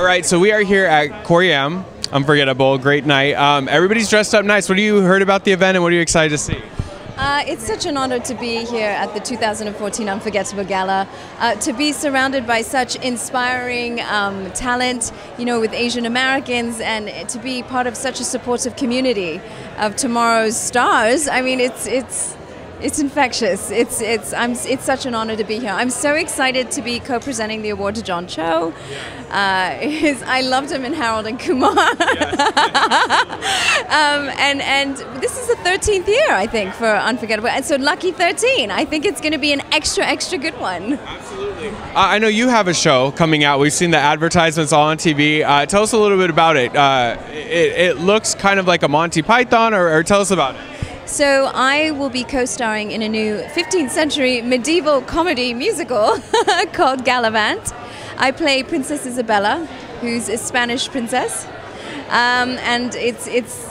All right, so we are here at Koream, Unforgettable, great night. Um, everybody's dressed up nice. What have you heard about the event and what are you excited to see? Uh, it's such an honor to be here at the 2014 Unforgettable Gala, uh, to be surrounded by such inspiring um, talent, you know, with Asian Americans, and to be part of such a supportive community of tomorrow's stars. I mean, it's it's it's infectious. It's it's I'm it's such an honor to be here. I'm so excited to be co-presenting the award to John Cho. Uh, his, I loved him in Harold and Kumar. um, and and this is the 13th year I think for Unforgettable. And so lucky 13. I think it's going to be an extra extra good one. Absolutely. Uh, I know you have a show coming out. We've seen the advertisements all on TV. Uh, tell us a little bit about it. Uh, it. It looks kind of like a Monty Python, or, or tell us about it. So I will be co-starring in a new 15th century medieval comedy musical called Galavant. I play Princess Isabella, who's a Spanish princess, um, and it's it's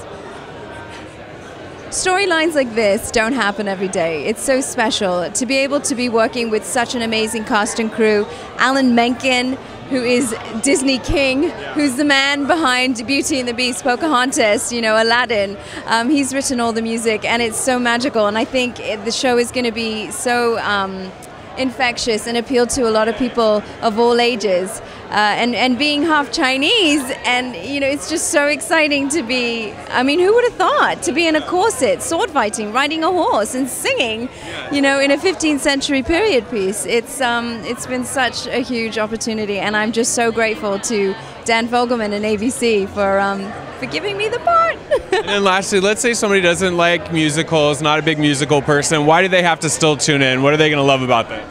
storylines like this don't happen every day. It's so special to be able to be working with such an amazing cast and crew. Alan Menken, who is Disney King, who's the man behind Beauty and the Beast, Pocahontas, you know, Aladdin. Um, he's written all the music, and it's so magical. And I think the show is going to be so. Um, infectious and appeal to a lot of people of all ages. Uh, and, and being half Chinese, and you know, it's just so exciting to be. I mean, who would have thought to be in a corset, sword fighting, riding a horse, and singing, you know, in a 15th century period piece? It's um, it's been such a huge opportunity, and I'm just so grateful to Dan Fogelman and ABC for um, for giving me the part. and then lastly, let's say somebody doesn't like musicals, not a big musical person. Why do they have to still tune in? What are they going to love about that?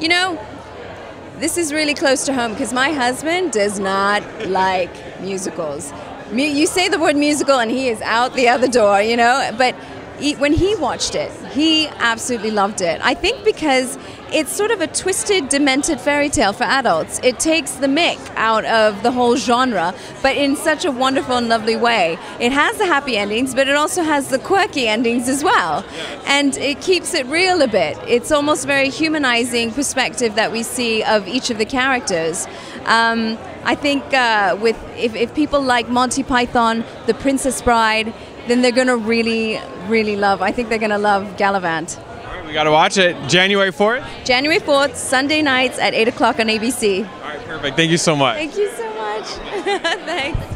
You know, this is really close to home because my husband does not like musicals. You say the word musical and he is out the other door, you know, but he, when he watched it, he absolutely loved it. I think because it's sort of a twisted, demented fairy tale for adults. It takes the mick out of the whole genre, but in such a wonderful and lovely way. It has the happy endings, but it also has the quirky endings as well. And it keeps it real a bit. It's almost a very humanizing perspective that we see of each of the characters. Um, I think uh, with if, if people like Monty Python, The Princess Bride, then they're going to really, really love. I think they're going to love Galavant. All right, we got to watch it. January 4th? January 4th, Sunday nights at 8 o'clock on ABC. All right, perfect. Thank you so much. Thank you so much. Thanks.